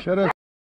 Şeref